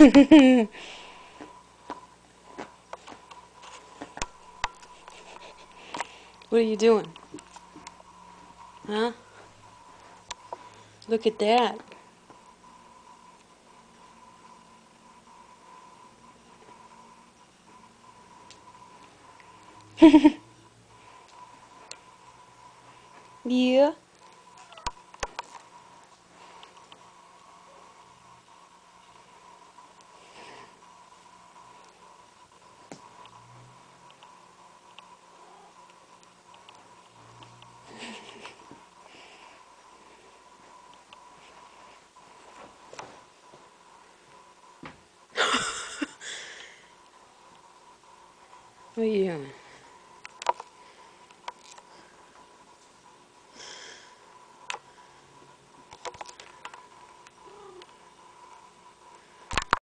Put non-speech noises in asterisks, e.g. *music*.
*laughs* what are you doing? Huh? Look at that. *laughs* yeah. 哎呀。